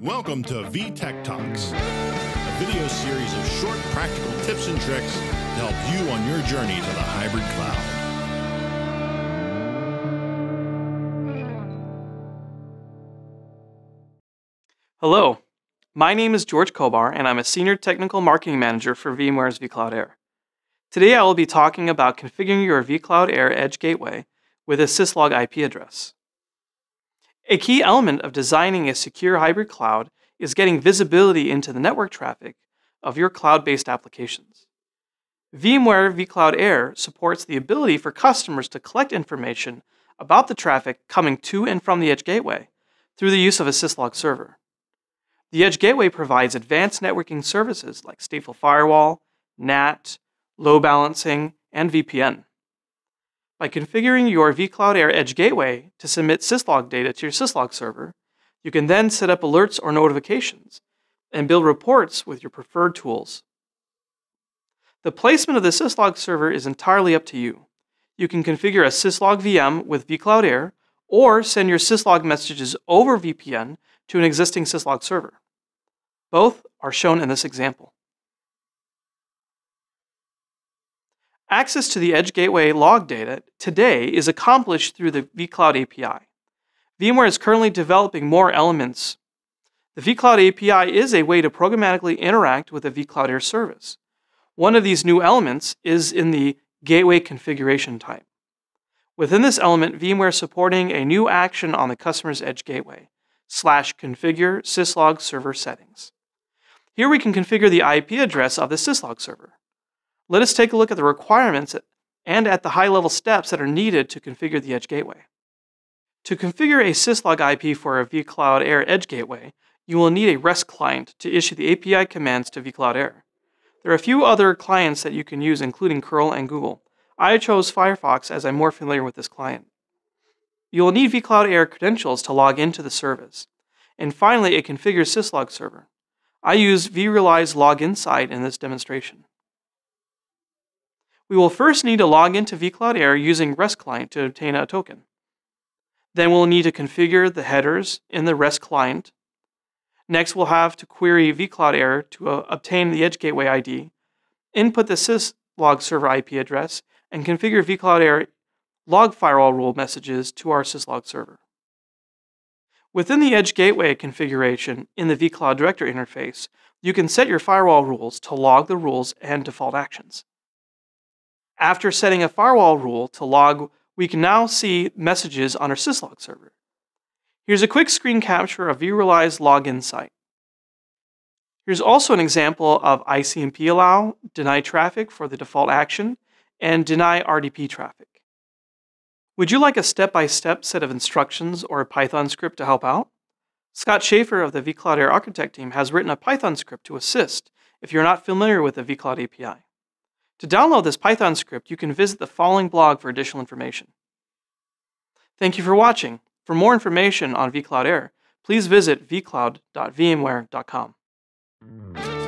Welcome to VTech Talks, a video series of short practical tips and tricks to help you on your journey to the hybrid cloud. Hello, my name is George Kobar, and I'm a Senior Technical Marketing Manager for VMware's vCloud Air. Today I will be talking about configuring your vCloud Air Edge Gateway with a syslog IP address. A key element of designing a secure hybrid cloud is getting visibility into the network traffic of your cloud-based applications. VMware vCloud Air supports the ability for customers to collect information about the traffic coming to and from the Edge Gateway through the use of a syslog server. The Edge Gateway provides advanced networking services like stateful firewall, NAT, load balancing, and VPN. By configuring your vCloud Air Edge Gateway to submit syslog data to your syslog server, you can then set up alerts or notifications and build reports with your preferred tools. The placement of the syslog server is entirely up to you. You can configure a syslog VM with vCloud Air or send your syslog messages over VPN to an existing syslog server. Both are shown in this example. Access to the Edge Gateway log data today is accomplished through the vCloud API. VMware is currently developing more elements. The vCloud API is a way to programmatically interact with a vCloud Air service. One of these new elements is in the Gateway configuration type. Within this element, VMware is supporting a new action on the customer's Edge Gateway, slash configure syslog server settings. Here we can configure the IP address of the syslog server. Let us take a look at the requirements and at the high-level steps that are needed to configure the Edge Gateway. To configure a syslog IP for a vCloud Air Edge Gateway, you will need a REST client to issue the API commands to vCloud Air. There are a few other clients that you can use, including curl and Google. I chose Firefox as I'm more familiar with this client. You will need vCloud Air credentials to log into the service. And finally, a configure syslog server. I use vRealize Log Insight in this demonstration. We will first need to log into vCloud Air using REST client to obtain a token. Then we'll need to configure the headers in the REST client. Next, we'll have to query vCloud Air to uh, obtain the Edge Gateway ID, input the syslog server IP address, and configure vCloud Air log firewall rule messages to our syslog server. Within the Edge Gateway configuration in the vCloud Director interface, you can set your firewall rules to log the rules and default actions. After setting a firewall rule to log, we can now see messages on our syslog server. Here's a quick screen capture of vRealize Log Insight. Here's also an example of ICMP allow, deny traffic for the default action, and deny RDP traffic. Would you like a step-by-step -step set of instructions or a Python script to help out? Scott Schaefer of the vCloud Air Architect team has written a Python script to assist if you're not familiar with the vCloud API. To download this Python script, you can visit the following blog for additional information. Thank you for watching. For more information on vCloud Air, please visit vcloud.vmware.com.